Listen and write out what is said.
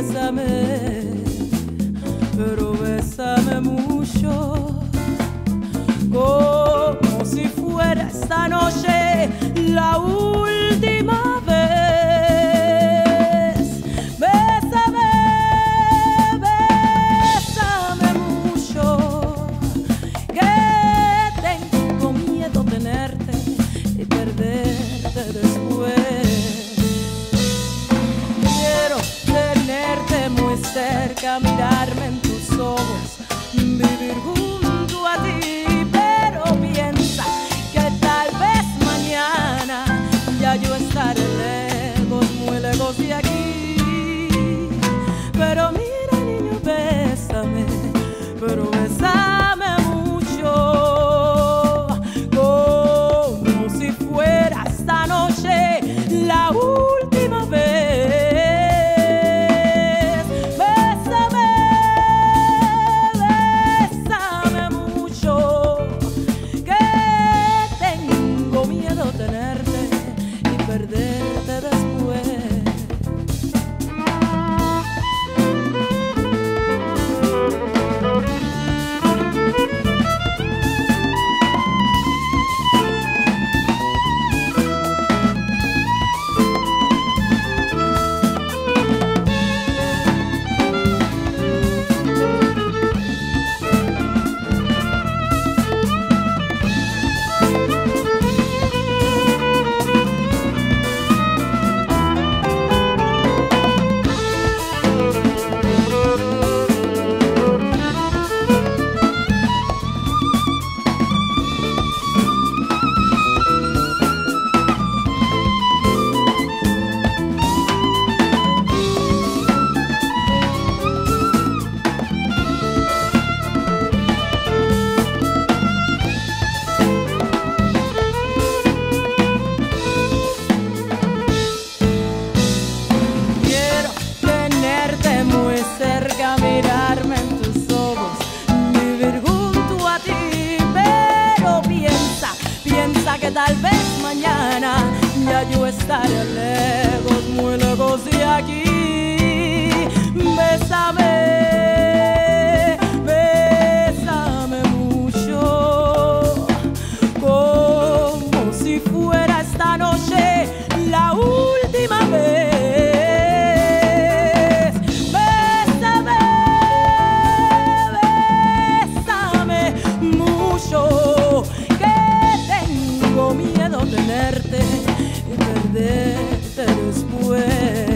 bésame, pero bésame mucho, como si fuera esta noche la última. tal vez mañana ya yo estaré lejos, muy lejos de aquí. Bésame, bésame mucho, como si fuera esta noche la última vez. tenerte y perderte después.